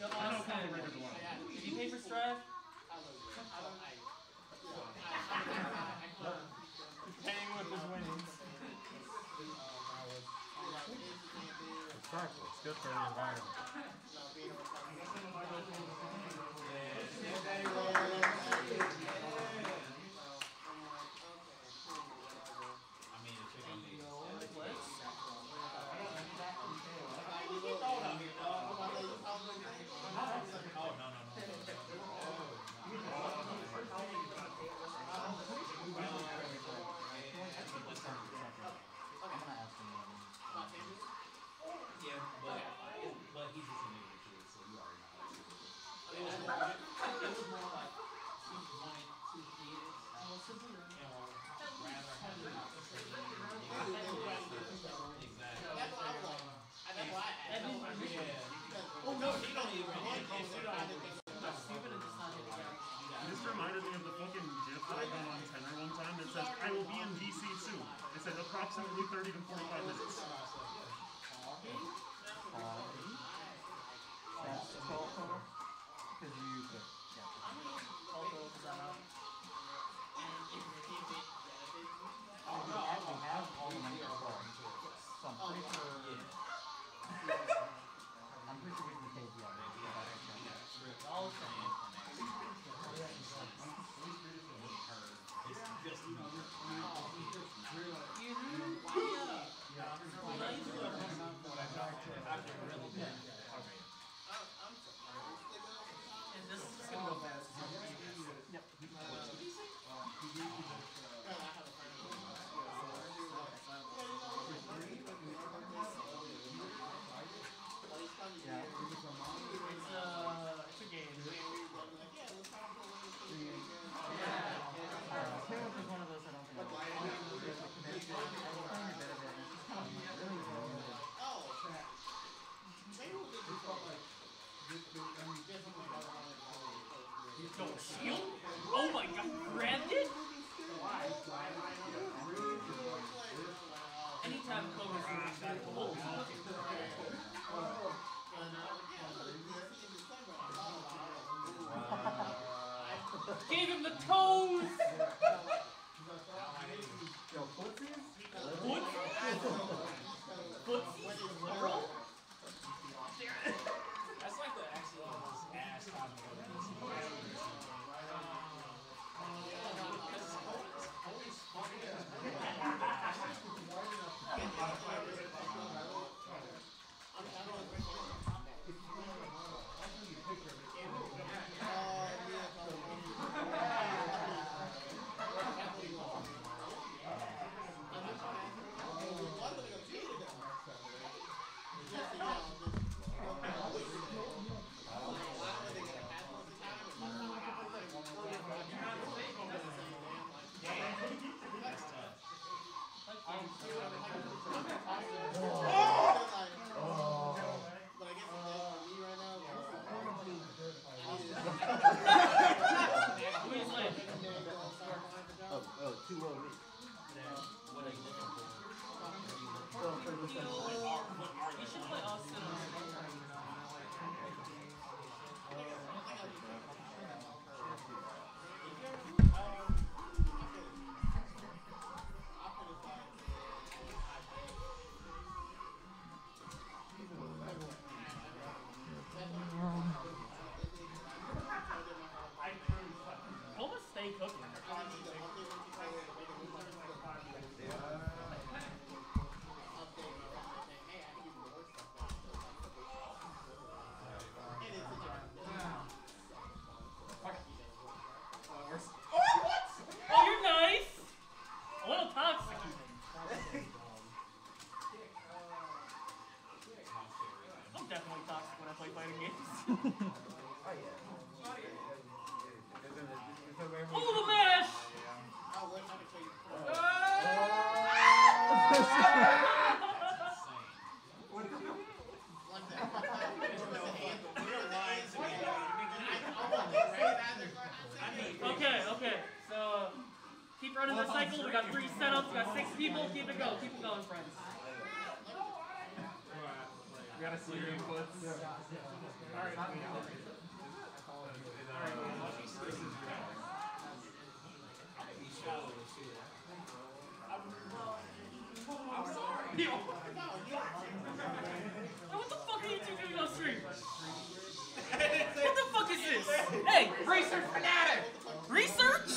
Did you pay for Strive? Paying with his winnings. Exactly. It's good for the environment. This reminded me of the fucking gif that I got one time that says, I will be in DC soon. It says approximately 30 to 45 minutes. have. Gave him the toes! Yo, footsies? Footsies? Footsies? oh, the mesh! okay, okay. So, keep running the cycle. We got three setups. We got six people. Keep it going. Keep it going, friends. Gotta see your inputs. Yeah. Alright, not me. Alright, I'm sorry. Yo. what the fuck are you two doing on stream? what the fuck is this? Hey, research fanatic. Research?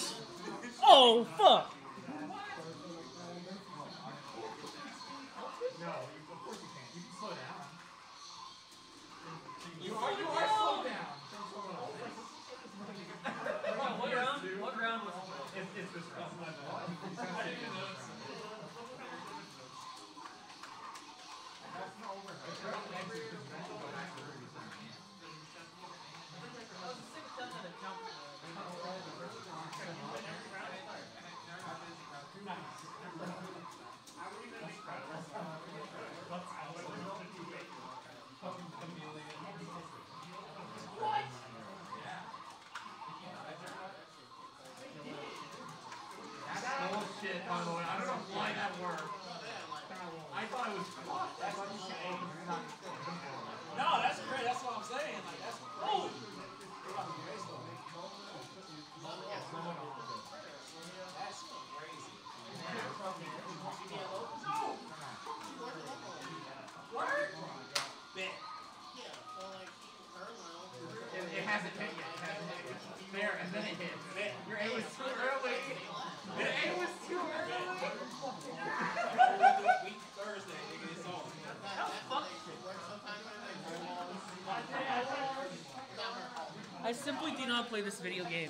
Oh fuck. Simply do not play this video game.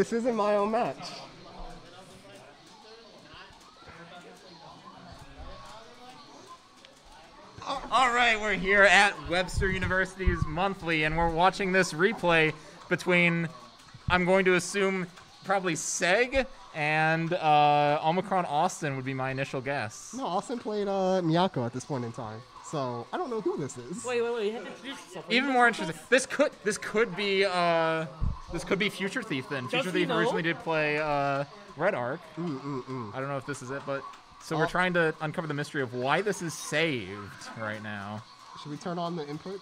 This isn't my own match. All right, we're here at Webster University's monthly, and we're watching this replay between, I'm going to assume, probably Seg and uh, Omicron Austin would be my initial guess. No, Austin played uh, Miyako at this point in time, so I don't know who this is. Wait, wait, wait. You have to introduce yourself. Even more interesting. This could this could be uh, this could be Future Thief then. Future Does he Thief know? originally did play uh, Red Arc. Mm, mm, mm. I don't know if this is it, but so we're Oh. trying to uncover the mystery of why this is saved right now. Should we turn on the inputs?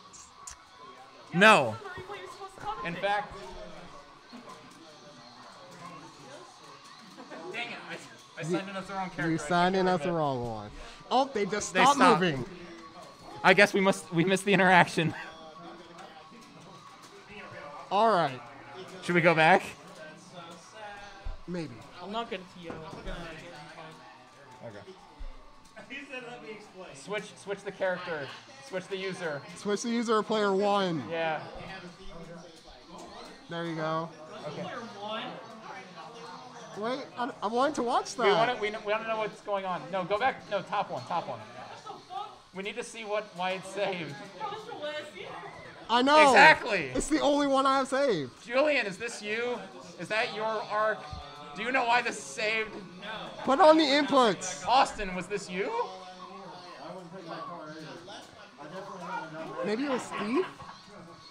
No. This is the replay you're supposed to commentate. In fact, dang it, I, I signed in as the wrong character. You I signed in as the wrong one. Oh, they just They stopped stopped. moving. I guess we must we missed the interaction. All right, Should we go back? maybe. I'm not gonna TO. I'm gonna get you fine. Okay. He said, let me explain. Switch switch the character. Switch the user. Switch the user to player one. Yeah. There you go. Okay. Player one. Wait, I, I wanted to watch that. We want to we, we want to know what's going on. No, go back. No, top one. Top one. What the fuck? We need to see what why it's saved. Bro, this is the last year. I know. Exactly. It's the only one I have saved. Julian, is this you? Is that your arc? Do you know why this is saved? Put on the inputs. Austin, was this you? Maybe it was Steve.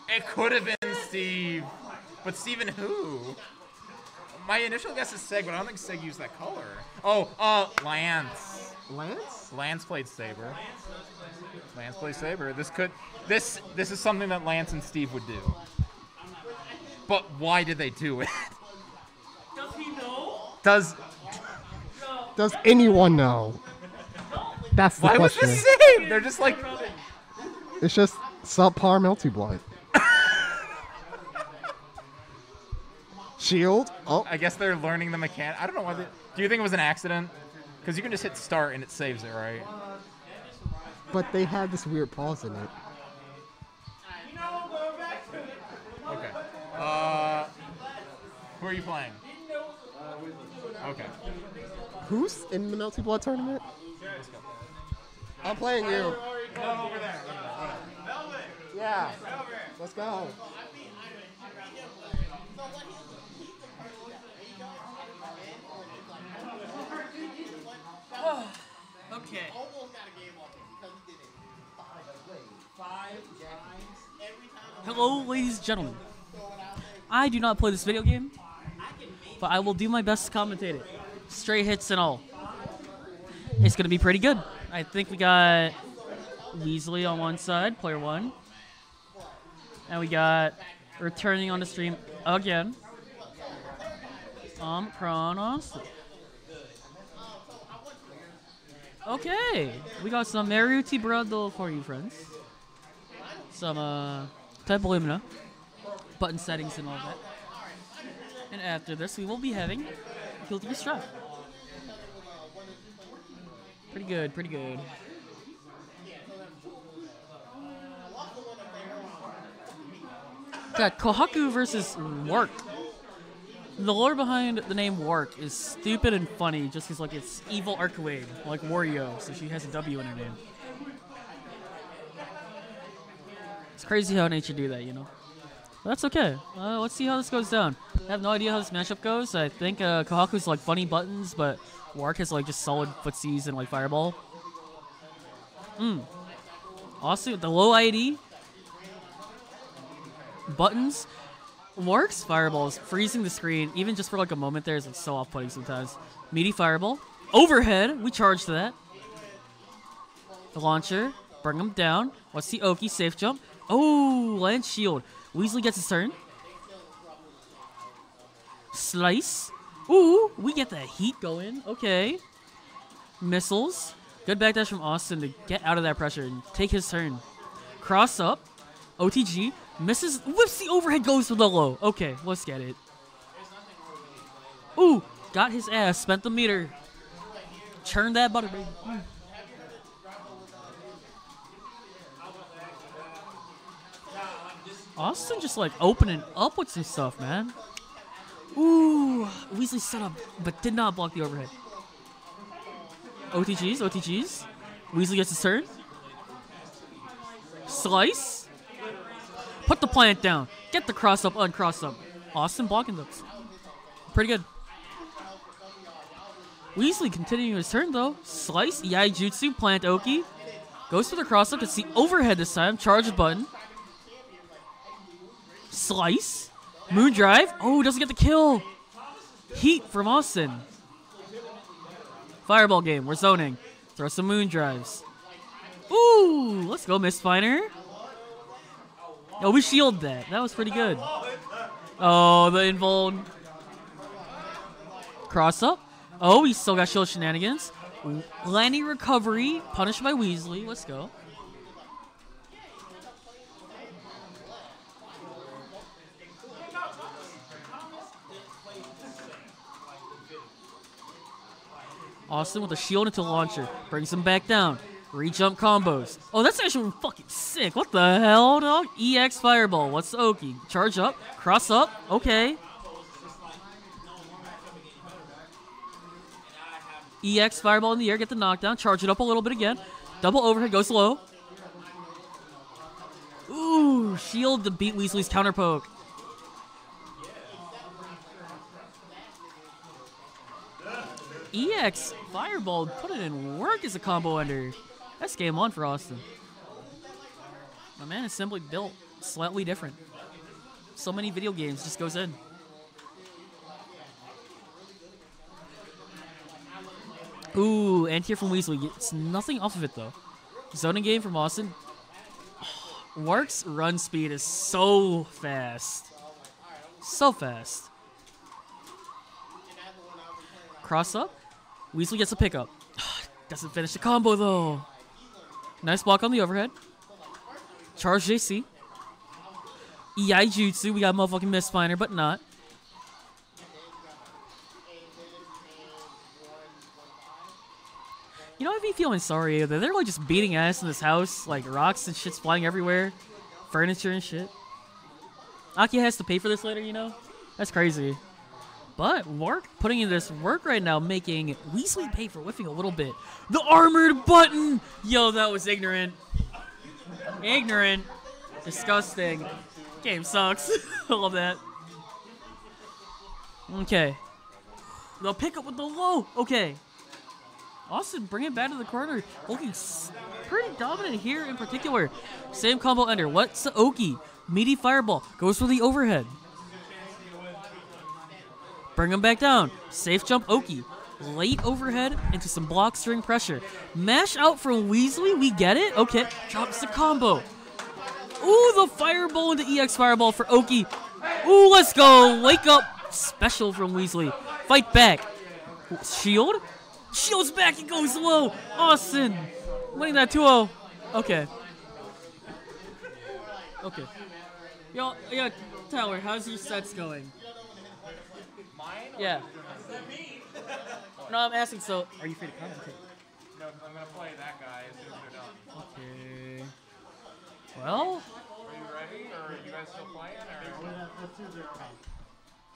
It could have been Steve, but Steven who? My initial guess is Seg, but I don't think Seg used that color. Oh, uh, Lance. Lance? Lance played Saber. Lance plays Saber. This could, this, this is something that Lance and Steve would do. But why did they do it? Does he know? Does Does anyone know? That's the why was question. this saved? They're just like It's just subpar melty blood. Shield. Oh, I guess they're learning the mechanic. I don't know why. They, do you think it was an accident? Because you can just hit start and it saves it, right? but they had this weird pause in it. Okay. Uh, who are you playing? Okay. Who's in the melty blood tournament? I'm playing you. Yeah. Let's go. Okay. He almost got a game off because he did it. Hello, ladies and gentlemen. I do not play this video game, but I will do my best to commentate it. Straight hits and all. It's gonna be pretty good. I think we got Weasley on one side, player one. And we got returning on the stream again. Um, Kronos. Okay, we got some Maruti Brado for you, friends. Some uh, type Lumina, button settings and all that. And after this, we will be having Guilty Strive. Pretty good, pretty good. Got Kohaku versus Work. The lore behind the name Wark is stupid and funny just because like it's evil Arcueid, like Wario, so she has a W in her name. It's crazy how nature do that, you know. But that's okay. Uh, let's see how this goes down. I have no idea how this matchup goes. I think uh, Kohaku's like funny buttons, but Wark has like just solid footsies and like fireball. Hmm. Also, the low ID buttons works. Fireballs freezing the screen, even just for like a moment there, is like so off-putting sometimes. Meaty fireball, overhead. We charge to that. The launcher, bring him down. What's the Oki safe jump? Oh, land shield. Weasley gets his turn. Slice. Ooh, we get the heat going. Okay. Missiles. Good backdash from Austin to get out of that pressure and take his turn. Cross up. OTG. Misses. Whips the overhead, goes for the low. Okay, let's get it. Ooh, got his ass. Spent the meter. Churn that butter, baby. Austin just like opening up with some stuff, man. Ooh, Weasley set up, but did not block the overhead. OTGs, OTGs. Weasley gets his turn. Slice. Put the plant down. Get the cross up, uncross up. Austin blocking those. Pretty good. Weasley continuing his turn though. Slice, Yai Jutsu, plant Oki. Goes for the cross up. It's the overhead this time. Charge button. Slice. Moon drive. Oh, doesn't get the kill. Heat from Austin. Fireball game. We're zoning. Throw some moon drives. Ooh, let's go, Mistfinder. Oh, we shielded that. That was pretty good. Oh, the invuln. Cross up. Oh, he still got shield shenanigans. Landing recovery. Punished by Weasley. Let's go. Austin with a shield into launcher. Brings him back down. Re-jump combos. Oh, that's actually fucking sick. What the hell, dog? EX Fireball. What's the Oki? Charge up. Cross up. Okay. EX Fireball in the air. Get the knockdown. Charge it up a little bit again. Double overhead. Goes low. Ooh, shield to beat Weasley's counter poke. EX Fireball put it in work as a combo ender. That's game on for Austin. My man is simply built slightly different. So many video games just goes in. Ooh, and here from Weasley gets nothing off of it though. Zoning game from Austin. Wark's run speed is so fast. So fast. Cross up. Weasley gets a pickup. Doesn't finish the combo though. Nice block on the overhead. Charge JC. EI Jutsu. We got motherfucking Miss Mistfinder, but not. You know, I'd be feeling sorry. They're, like just beating ass in this house, like rocks and shit's flying everywhere, furniture and shit. Aki has to pay for this later, you know? That's crazy. But work putting in this work right now, making Weasley pay for whiffing a little bit. The armored button! Yo, that was ignorant. Ignorant. Disgusting. Game sucks. I love that. Okay. They'll pick up with the low. Okay. Austin, bring it back to the corner. Looking pretty dominant here in particular. Same combo under. What's the Oki? Meaty fireball. Goes for the overhead. Bring him back down. Safe jump Oki. Late overhead into some block string pressure. Mash out from Weasley. We get it. Okay. Drops the combo. Ooh, the fireball into EX fireball for Oki. Ooh, let's go. Wake up. Special from Weasley. Fight back. Shield. Shield's back. He goes low. Austin. Winning that 2 0. Okay. Okay. Yo, yeah, Tyler, how's your sets going? Mine? Yeah. No, I'm asking, so are you free to commentate? No, I'm gonna play that guy as soon as they're done. Okay. Well, Are you ready, or are you guys still playing, or?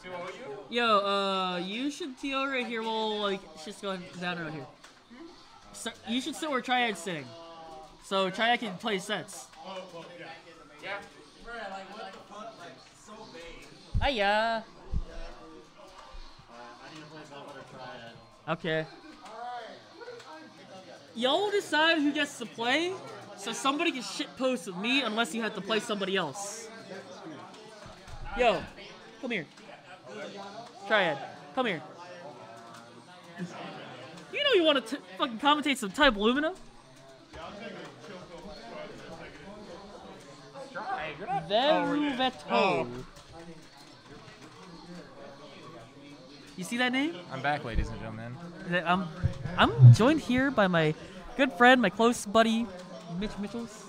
Two O you? yo, uh, you should TO right here. We'll, like, just going down right here. So, you should sit where Triad's sitting. So Triad can play sets. Oh, Yeah. Yeah. Bruh, like, what the fuck? Like, so vague. Hiya. Okay. Y'all decide who gets to play, so somebody can shit post with me unless you have to play somebody else. Yo, come here. Triad, come here. You know you want to fucking commentate some Type of Lumina? Try. You're not. Velveto. You see that name? I'm back, ladies and gentlemen. I'm, um, I'm joined here by my good friend, my close buddy, Mitch Mitchells.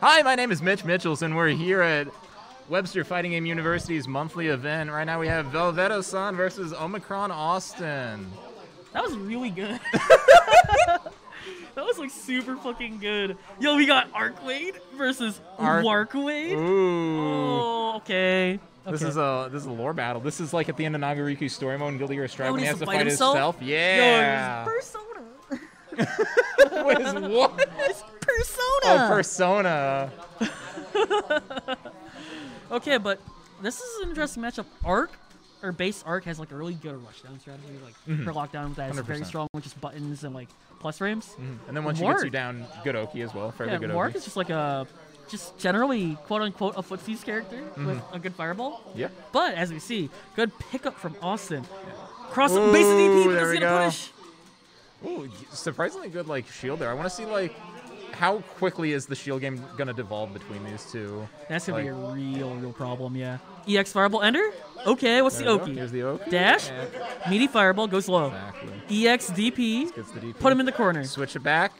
Hi, my name is Mitch Mitchells, and we're here at Webster Fighting Game University's monthly event. Right now we have Velveto San versus Omicron Austin. That was really good. that was like super fucking good. Yo, we got Arcueid versus Arc- Warcueid. Ooh. Oh, okay. This is a this is a lore battle. This is like at the end of Nagoriyuki's story mode in Guilty Gear Strive Oh, when he has to fight fight himself? himself. Yeah. Yo, Persona. What is what? It's Persona. Oh, Persona. Okay, but this is an interesting matchup. Arc or base Arc has like a really good rushdown strategy, like mm-hmm. her lockdown that is very 100%. strong with just buttons and like plus frames. Mm-hmm. And then once she Mark. gets you down, good Oki as well. Fairly Yeah, good Mark Oki. is just like a just generally quote unquote a footsies character mm-hmm. with a good fireball. Yeah. But as we see, good pickup from Austin. Cross up base of DP, but there we gonna go. punish. Ooh, surprisingly good like shield there. I want to see like how quickly is the shield game gonna devolve between these two. That's gonna be a real, real problem, yeah. EX fireball ender? Okay, what's the. Oki? Here's the Oki. Dash, Yeah, meaty fireball, goes low. exactly. EX DP, Gets the DP. put him in the corner. Switch it back.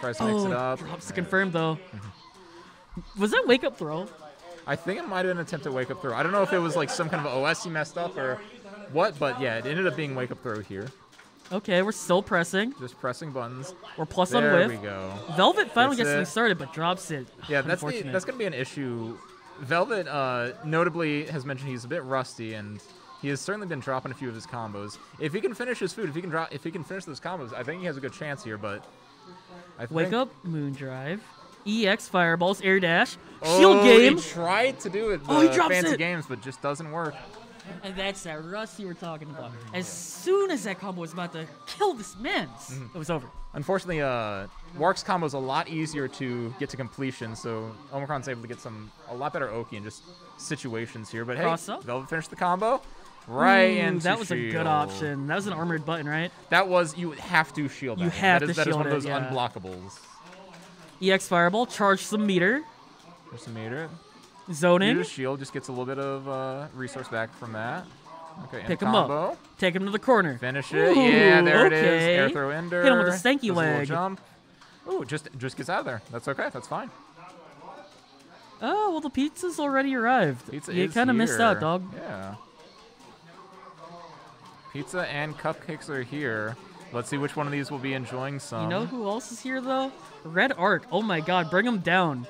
Tries to mix Oh, it up. drops to confirm though. Mm-hmm. Was that wake up throw? I think it might have been an attempt to wake up throw. I don't know if it was like some kind of OS he messed up or what, but yeah, it ended up being wake up throw here. Okay, we're still pressing. Just pressing buttons. We're plus on There we go. Velvet finally Gets things started, but drops it. Yeah, that's the, that's gonna be an issue. Velvet uh, notably has mentioned he's a bit rusty and he has certainly been dropping a few of his combos. If he can finish his food, if he can drop, if he can finish those combos, I think he has a good chance here. But I Wake up, moon drive. EX fireballs, air dash, Oh, shield game, He tried to do it. The Oh, he drops fancy it. games, but just doesn't work. And that's that rusty we're talking about. As soon as that combo was about to kill this man's, Mm-hmm. it was over. Unfortunately, uh, Wark's combo is a lot easier to get to completion, so Omicron's able to get some a lot better Oki in just situations here. But hey. Velvet finished the combo. Right Ooh, into that was a good option. That was an armored button, right? That was you have to shield. You that. have that is, to that is one of those it, yeah. unblockables. EX fireball, charge some meter. There's some meter. Zoning. Use shield just gets a little bit of uh, resource back from that. Okay, and Pick him up. combo. Take him to the corner. Finish it. Ooh, yeah, there it is. Air throw ender. Hit him with a stanky Does leg. Jump. Ooh, just just gets out of there. That's okay. That's fine. Oh well, the pizza's already arrived. Pizza you kind of missed out, dog. Yeah. Pizza and cupcakes are here. Let's see which one of these will be enjoying some. You know who else is here though? Red Arc. Oh my God, bring him down.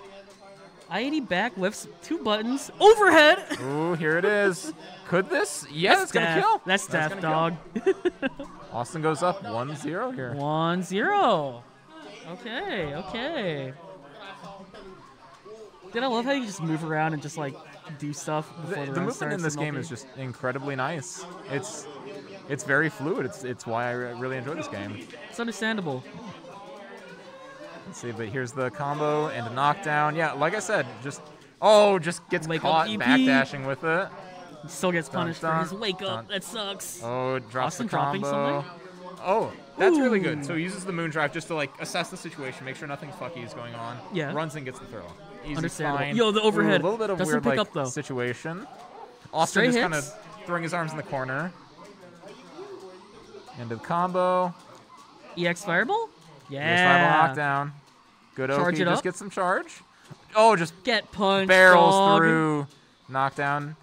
I-80 back lifts two buttons overhead. Ooh, here it is. Could this? Yeah, That's it's gonna kill. That's, death, dog. Austin goes up 1-0 here. One zero. Okay, okay. Did I love how you just move around and just like do stuff The, before the, the movement in this game is just incredibly nice. It's it's very fluid. It's it's why I really enjoy this game. It's understandable. Let's see, but here's the combo and a knockdown. Yeah, like I said, just oh, just gets Wake caught backdashing with it. He still gets punished dun, for his wake up. dun. That sucks. Oh, drops Austin the combo. something? Oh, that's really good. So he uses the moon drive just to like assess the situation, make sure nothing fucky is going on. Yeah. Runs and gets the throw. Easy, Understandable. fine. Yo, the overhead Ooh, a little bit of doesn't weird pick like up, though. situation. Austin Straight just kind of throwing his arms in the corner. End of combo. EX Fireball? Yeah. Yeah. knockdown. Good it Just up. get some charge. Oh, just Get punched. barrels dog. through. Knockdown.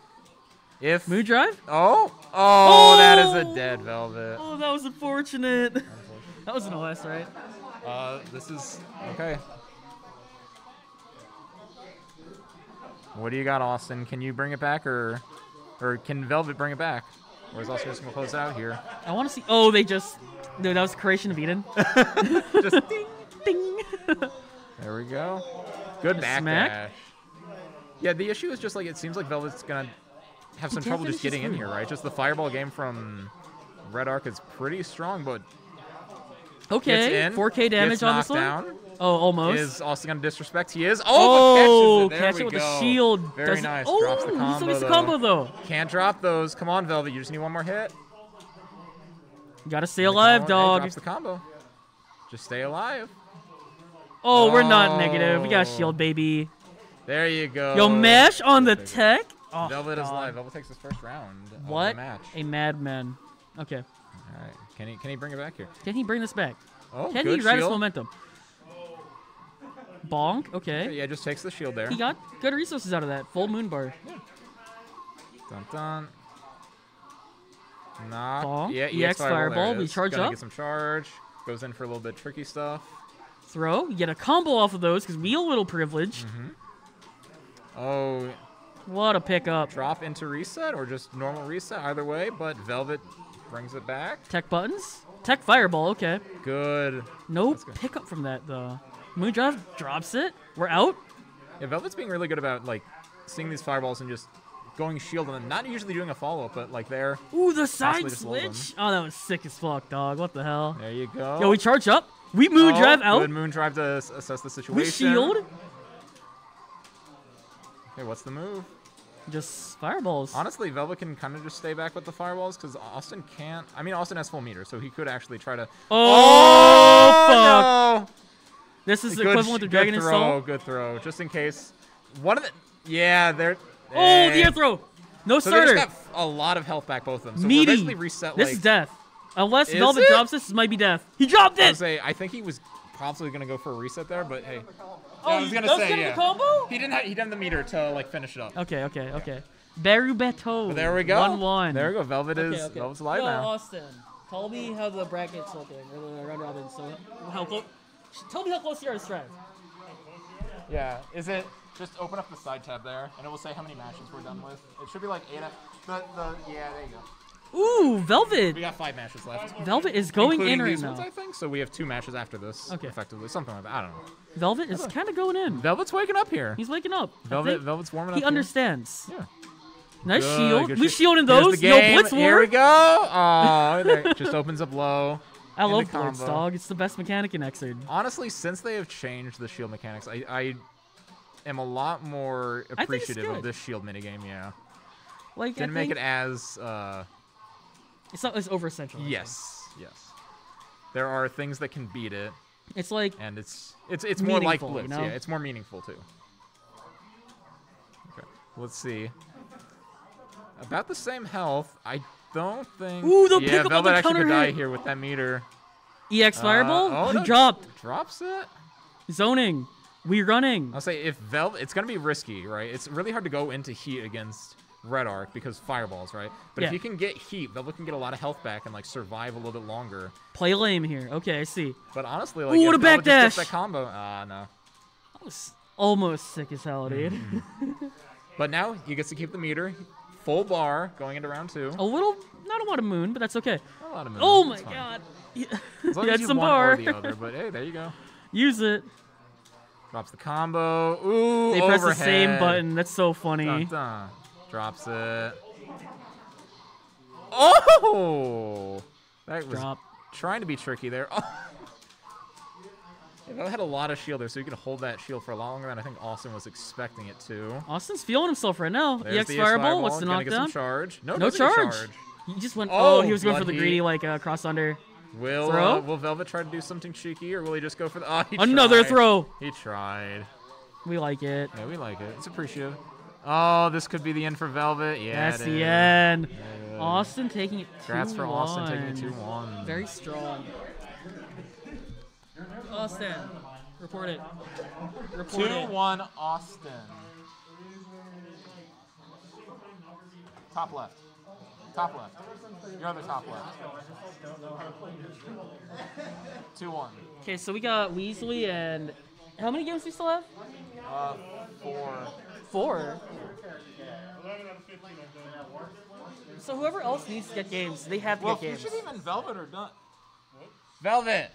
If Moon drive? Oh, oh, that is Oh! a dead velvet. Oh, that was unfortunate. that was an OS, right? Uh, this is okay. What do you got, Austin? Can you bring it back, or, or can Velvet bring it back? Or is Austin just gonna close out here? I want to see. Oh, they just. Dude, that was Creation of Eden. Just ding, ding. there we go. Good Smack. backdash. Yeah, the issue is just like it seems like Velvet's gonna have some trouble just getting in here, right? Just the fireball game from Red Arc is pretty strong, but Okay, in. 4K damage on this one. down. Oh, almost. Is Austin gonna disrespect? He is. oh, Oh, but catches it. Oh, there catch we it with go. the shield. Very Doesn't- nice. Oh, Drops the he still gets the though. combo though. Can't drop those. Come on, Velvet. You just need one more hit. You gotta stay alive, dog. drops the combo. Just stay alive. Oh, we're not oh. negative. We got Oh. shield, baby. There you go. Yo, mash on the tech. Oh, Velvet is live. Velvet takes his first round of What match. a madman. Okay, All right. Can he can he bring it back here? can he bring this back? Oh, Can he ride his momentum? Bonk. Okay. Yeah, just takes the shield there. He got good resources out of that. Full moon bar. Dun dun. Knock. Ball. Yeah, EX fireball. We charge Gotta up. get some charge. Goes in for a little bit tricky stuff. Throw. You get a combo off of those because we a little privileged. Mm-hmm. Oh, What a pickup. drop into reset or just normal reset, either way. But Velvet brings it back. Tech buttons. Tech fireball. Okay. Good. No good. pickup from that though. Moon drive drops it. We're out. Yeah, Velvet's being really good about like seeing these fireballs and just going shield and then not usually doing a follow up, but like there. Ooh, the side Possibly just load them. switch. Oh, that was sick as fuck, dog. What the hell? There you go. Yo, we charge up. We moon Oh, drive out. Good moon drive to assess the situation. We shield. Okay, what's the move? Just fireballs. Honestly, Velva can kind of just stay back with the fireballs because Austin can't. I mean, Austin has full meter, so he could actually try to. Oh, oh fuck. no! This is the Good equivalent to Dragon good throw. Good throw, just in case. One of the. Yeah, they're. Oh, the eh. air throw. No So they starter. just got f- a lot of health back, both of them. So we're Meaty. basically reset this is death. Unless Is Velvet it? drops this, this might be death. He dropped I it. would say I think he was probably gonna go for a reset there, but hey. oh, I was gonna say, get him yeah. combo. He didn't have he didn't have the meter to like finish it up. Okay, okay, okay. Berubeto. But there we go. One one. There we go. Velvet is Okay, okay. Velvet's live Yo, now. Austin, tell me how the brackets looking, or the round robin. So how close? Tell me how close you are to Strive. Yeah. Is it just open up the side tab there and it will say how many matches we're done with? It should be like eight. The, the yeah, there you go. Ooh, Velvet. We got five matches left. Velvet is going including in right these now. ones, I think. So we have two matches after this. Okay. Effectively, something like that. I don't know. Velvet is kind of going in. Velvet's waking up here. He's waking up. Velvet, Velvet's warming up. he here. understands. Yeah. Nice Good, shield. good we shi- shielding those. the No game. blitz Here we go. Oh, there, just opens up low. I love blitz, dog. It's the best mechanic in Xrd. Honestly, since they have changed the shield mechanics, I, I am a lot more appreciative of this shield minigame. Yeah, Like didn't make it as uh, it's not as over essential. yes, yes. There are things that can beat it, It's like and it's it's it's more like Meaningful, you know? Yeah, it's more meaningful too. Okay. Let's see. About the same health. I don't think. Ooh, the yeah, pick up on Velvet the actually could die here with that meter. EX Uh, Fireball? oh, he no. dropped. Drops it. Zoning. We running. I'll say if Velvet, it's gonna be risky, right? It's really hard to go into heat against Red Arc because fireballs, right? But if Yeah. you can get heat, Velvet can get a lot of health back and like survive a little bit longer. Play lame here. Okay, I see. But honestly, like Ooh, if what a Velvet just gets backdash. that combo, ah no. That was almost sick as hell, dude. Mm-hmm. But now he gets to keep the meter, full bar going into round two. a little, not a lot of moon, but that's okay. A lot of minutes. Oh my fine. god. As long he as you some one bar. or the other, but hey, there you go. Use it. Drops the combo. Ooh, They press the same button. That's so funny. Dun, dun. Drops it. Oh! That was Drop. trying to be tricky there. Oh. That had a lot of shield there, so you could hold that shield for longer than I think Austin was expecting it to. Austin's feeling himself right now. There's EX the Fireball. What's the Gonna get some charge. No, No doesn't charge. He just went. Oh, Oh, he was going for the greedy like uh, cross under. Will Throw? Uh, will Velvet try to do something cheeky, or will he just go for the? Oh, he Another tried. throw. He tried. We like it. Yeah, we like it. It's appreciative. Oh, this could be the end for Velvet. Yeah, That's the end. Yeah. Austin taking it. Congrats for Austin taking it 2-1. 2-1. Very strong. Austin, report it. Report it. 2-1 Austin. Top left. Top left. Your other top left. 2-1. Okay, so we got Weasley and how many games do we still have? Uh, four. Four. So whoever else needs to get games, they have to Well, get games. Future Team and Velvet are done. Velvet.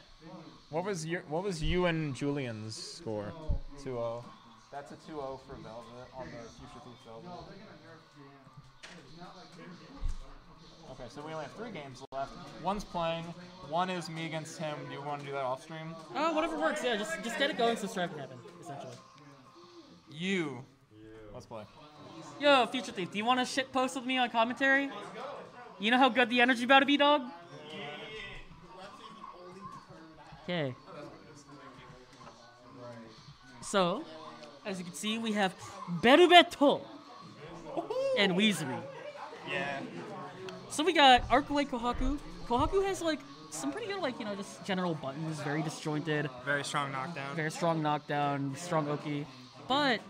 What was your What was you and Julian's score? 2-0. That's a 2-0 for Velvet on the Future Thief Velvet. Okay, so we only have three games left. One's playing. One is me against him. Do you want to do that off stream? Oh, uh, whatever works. Yeah, just just get it going so Strive can happen. Essentially. You. Let's play. Yo, Future Thief, do you want to shit post with me on commentary? You know how good the energy about to be, dog? Okay. So, as you can see, we have Berubeto and Weasley. Yeah. So we got Arclight Kohaku. Kohaku has like some pretty good, like you know, just general buttons, very disjointed, Very strong knockdown. very strong knockdown, strong Oki, but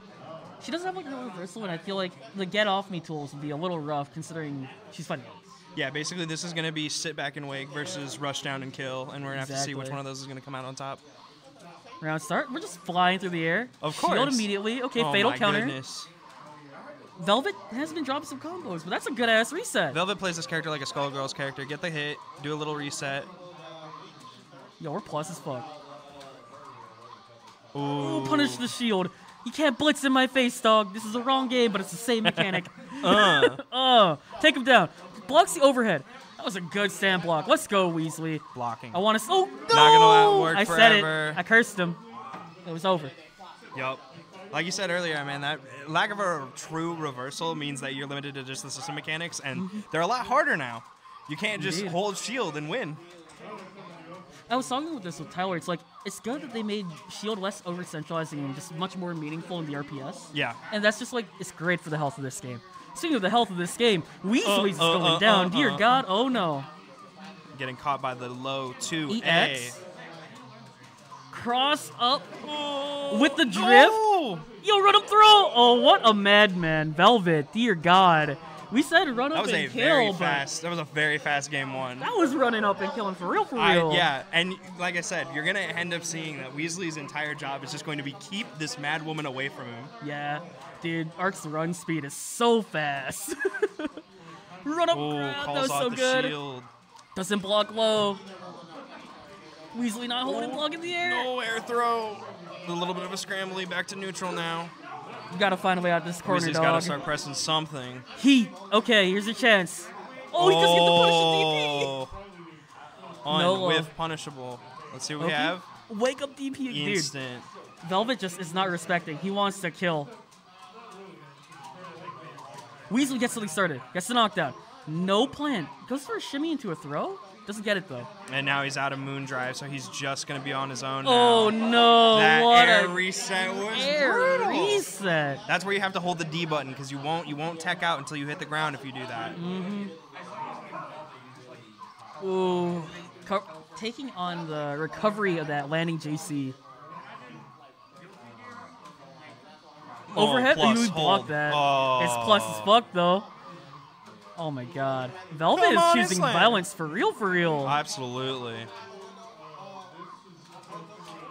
she doesn't have like no reversal, and I feel like the get off me tools would be a little rough considering she's fighting. Yeah, basically this is going to be sit back and wake versus rush down and kill, and we're going to have to see which one of those is going to come out on top. Round start, we're just flying through the air. Of Shield course. immediately. Okay, oh fatal my counter. Goodness. Velvet has been dropping some combos, but that's a good ass reset. Velvet plays this character like a Skullgirls character. Get the hit, do a little reset. Yo, we're plus as fuck. Ooh. Ooh, punish the shield. You can't blitz in my face, dog. This is the wrong game, but it's the same mechanic. Uh, Oh, take him down. Blocks the overhead. That was a good stand block. Let's go, Weasley. blocking. I want to. Oh no! Not gonna work I said it. I cursed him. It was over. Yup. Like you said earlier, man, that lack of a true reversal means that you're limited to just the system mechanics, and they're a lot harder now. You can't just Indeed. hold shield and win. I was talking with this with Tyler. It's like it's good that they made Shield less over centralizing and just much more meaningful in the RPS. Yeah. And that's just like it's great for the health of this game. Speaking of the health of this game, Weasley's uh, going uh, down. uh, Dear uh, God, oh no. Getting caught by the low 2A. EX. Cross up oh, with the drift. No! Yo, run up throw. Oh, what a madman. Velvet, dear God. We said run up That up was a and very fast. That was a very fast game one. that was running up and killing for real, for I, real. yeah, and like I said, you're gonna end up seeing that Weasley's entire job is just going to be keep this mad woman away from him. Yeah, dude, Ark's run speed is so fast. run up, Oh, grab, that was so the good. shield. Doesn't block low. Weasley not holding block in the air. No air throw. A little bit of a scrambly back to neutral now. You gotta find a way out of this corner, Weasley's got to start pressing something. Heat. Okay, here's your chance. Oh, he doesn't get the punish DP. On oh. No, with punishable. Let's see what we have. Wake up DP, dude. Instant. Velvet just is not respecting. He wants to kill. Weasley gets something started. Gets the knockdown. No plan. Goes for a shimmy into a throw. Doesn't get it though. And now he's out of Moon Drive, so he's just gonna be on his own. Oh now. no! That what air a reset was air brutal. reset. That's where you have to hold the D button because you won't you won't tech out until you hit the ground if you do that. Mhm. Ooh, Co- taking on the recovery of that landing JC. Oh, Overhead, you hold. blocked that. It's plus as Oh. fuck though. Oh my god, Velvet Come is on, choosing Islam. violence for real, for real. Absolutely.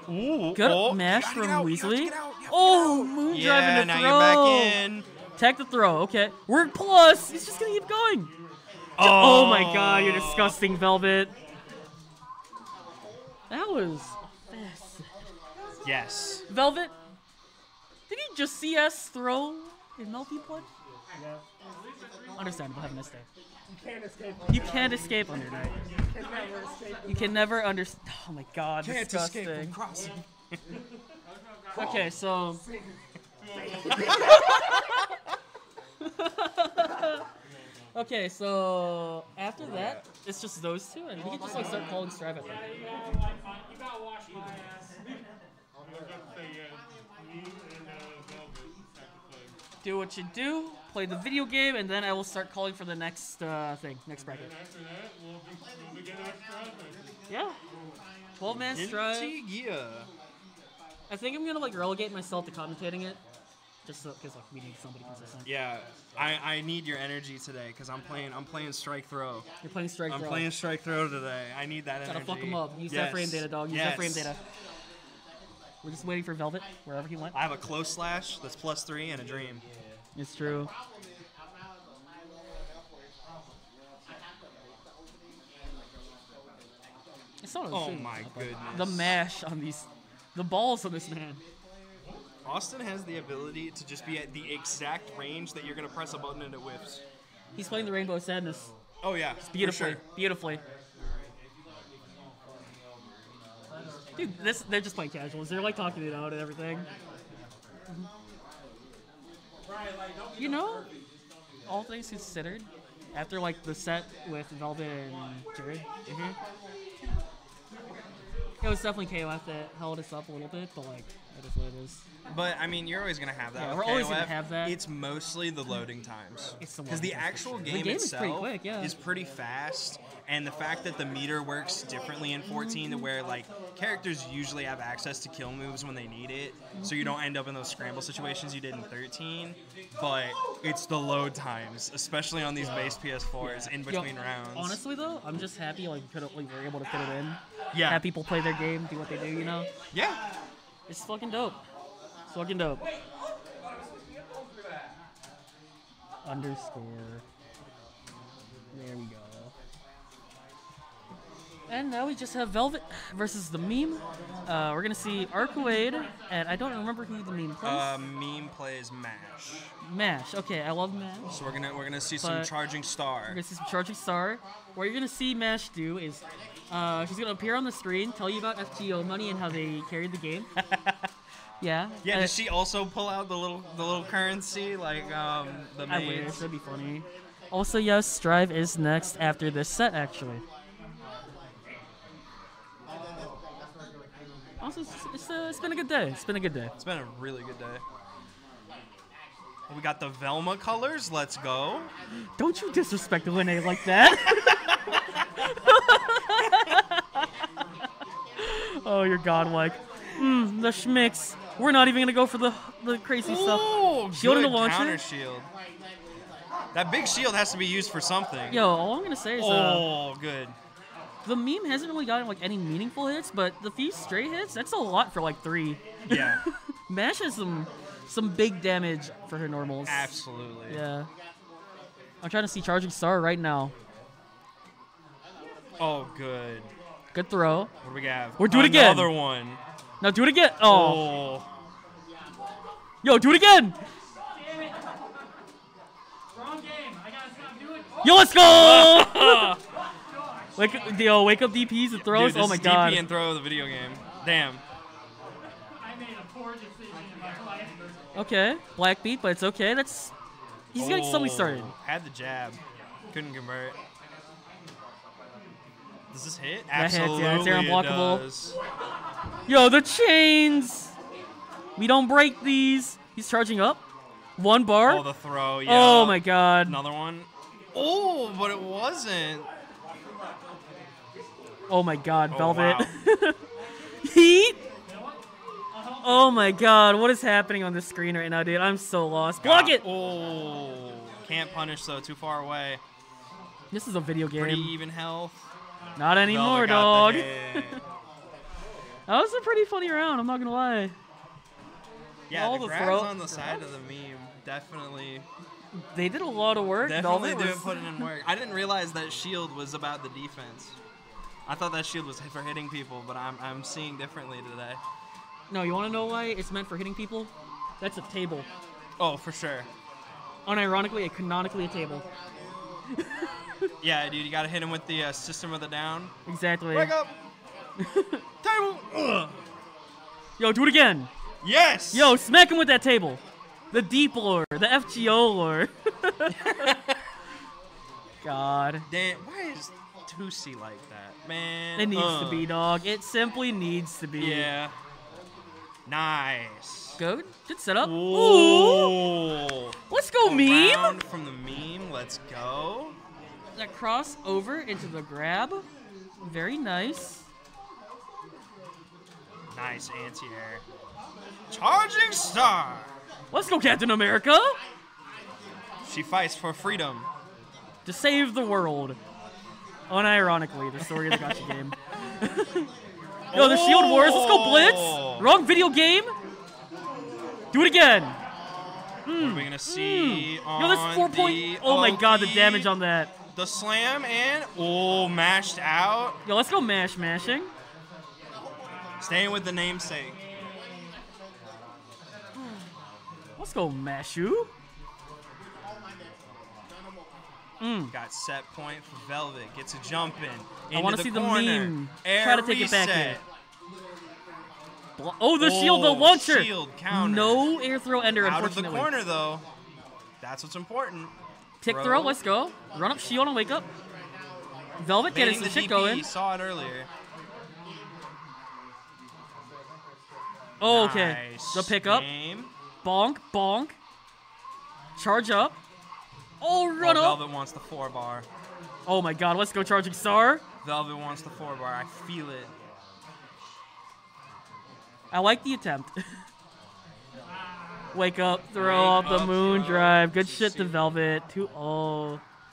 Ooh, Good oh, mash from out, you have to Weasley. get out, you have to Oh, moon yeah, driving the now throw. you're back in. Tech the throw. Okay, we're plus. He's just gonna keep going. Oh, oh my god, you're disgusting, Velvet. That was fast. Yes. Velvet, did you just see us throw in Melty Blood? Understandable. Have a nice day. Can't escape. You can't escape under night. Can never escape. You can never understand. Oh my god, Can't disgusting. escape from crossing. Okay, so. okay, so after that, it's just those two, and we can just like start calling Strive at them. I'm gonna say, yeah, me and uh, Velvet have to play. Do what you do, play the video game, and then I will start calling for the next uh, thing, next bracket. After that, we'll, be, we'll begin our strategy. Yeah. 12 man Strive. Antigua. I think I'm gonna like relegate myself to commentating it, just so because like we need somebody consistent. Yeah, I, I need your energy today because I'm playing I'm playing strike throw. You're playing strike throw I'm throw. playing strike throw today. I need that Gotta energy. fuck him up. Use that frame data, dog. Use that frame data. We're just waiting for Velvet, wherever he went. I have a close slash that's plus three and a dream. It's true. It's not Oh insane, my goodness. The mash on these, the balls on this man. Austin has the ability to just be at the exact range that you're gonna press a button and it whiffs. He's playing the Rainbow Sadness Oh yeah, for beautifully, sure. beautifully. Dude, this they're just playing casuals. They're like talking it out and everything. You know, all things considered, after like the set with Velvet and Jared, Mm-hmm. it was definitely KOF that held us up a little bit, but like that is what it is. But I mean, you're always gonna have that. Yeah, we're always gonna have that. It's mostly the loading times. It's the because the times for actual sure. The game, game is itself pretty quick, yeah. is pretty fast, and the fact that the meter works differently in 14, to where like characters usually have access to kill moves when they need it, so you don't end up in those scramble situations you did in 13. But it's the load times, especially on these base PS4s in Yo, between rounds. Honestly though, I'm just happy like we could like, we were able to fit it in. yeah, Have people play their game, do what they do, you know. yeah. It's fucking dope. It's fucking dope. Underscore. There we go. And now we just have Velvet versus the meme. Uh, we're gonna see Arcueid, and I don't remember who the meme plays. Uh, meme plays Mash, Mash. Okay, I love Mash. so we're gonna we're gonna see some But- charging We're star. gonna see some Charging Star. What you're gonna see Mash do is, uh, she's gonna appear on the screen, tell you about FGO money and how they carried the game. yeah. Yeah, Uh, does she also pull out the little the little currency like um the I maids? wish that'd be funny. Also, yes, Strive is next after this set, actually. Also, it's, it's, uh, it's been a good day. It's been a good day. It's been a really good day. We got the Velma colors. Let's go. Don't you disrespect the Lene like that. oh, you're godlike. Mm, the schmicks. We're not even gonna go for the the crazy stuff. Ooh, Shield and good the launcher? counter shield. That big shield has to be used for something. Yo, all I'm gonna say is, uh, Oh, good. The meme hasn't really gotten like any meaningful hits, but the few stray hits, that's a lot for like three. Yeah, Mash has some some big damage for her normals. absolutely. Yeah. I'm trying to see Charging Star right now. Oh, good. Good throw. What do we have? Or do it again. Another one. Now do it again. Oh. Oh. Yo, do it again. Yo, let's go! wake up, yo, wake up DPs and throws. Dude, oh my god. DP and throw the video game. Damn. I made a poor decision. Okay, black beat, but it's okay. That's he's getting something Oh, started. Had the jab. Couldn't convert. Does this hit? That hits, yeah, Absolutely, it's it unblockable. does. Yo, the chains! We don't break these. He's charging up. One bar. Oh, the throw. Yeah. Oh my god. Another one. Oh, but it wasn't. Oh my god, Oh, Velvet. Heat! Oh my god, what is happening on the screen right now, dude? I'm so lost. Block it! Oh, can't punish though. Too far away. This is a video game. Pretty even health. Not anymore, dog. That was a pretty funny round, I'm not gonna lie. Yeah, All the the grabs throw- on the side of the meme definitely, They did a lot of work. definitely did put it in work. I didn't realize that shield was about the defense. I thought that shield was for hitting people, but I'm I'm seeing differently today. No, you wanna know why it's meant for hitting people? That's a table. Oh, for sure. Unironically, a canonically a table. Yeah, dude, you gotta hit him with the uh, system of the down. Exactly. Wake up. Table. Ugh. Yo, do it again. Yes. Yo, smack him with that table. The deep lore, the FGO lore. God. Damn. Why is Tusi like that, man? It needs Ugh. to be, uh. dog. It simply needs to be. Yeah. Nice. Good. Good setup. Ooh. Ooh. Let's go, meme. From the meme. Let's go. That cross over into the grab. Very nice. Nice anti-air. Charging star. Let's go, Captain America. She fights for freedom. To save the world. Unironically, the story of the gotcha game. Yo, the Shield Wars. Let's go, Oh. Blitz. Wrong video game. Do it again. What are we hmm. gonna see on Yo, that's four point. Oh my god, the damage on that. the slam and oh, mashed out. Yo, let's go mash mashing. Staying with the namesake. Let's go mashu. Got set point for Velvet. Gets a jump in. I wanna the see the meme. Air Try to take it back here. Oh, the shield, the Oh, launcher. shield counter. No air throw ender, Out of the corner though. That's what's important. Tick Throw. throw, let's go. Run up shield and wake up. Velvet getting some the shit DP. going. Saw it earlier. Oh, okay. Nice The pickup. game. Bonk, bonk. Charge up. Oh, run oh, up. Velvet wants the four bar. Oh my god, let's go charging star. Velvet wants the four bar. I feel it. I like the attempt. Wake up, throw Wake off the moon drive. Good shit to. Velvet. 2 0.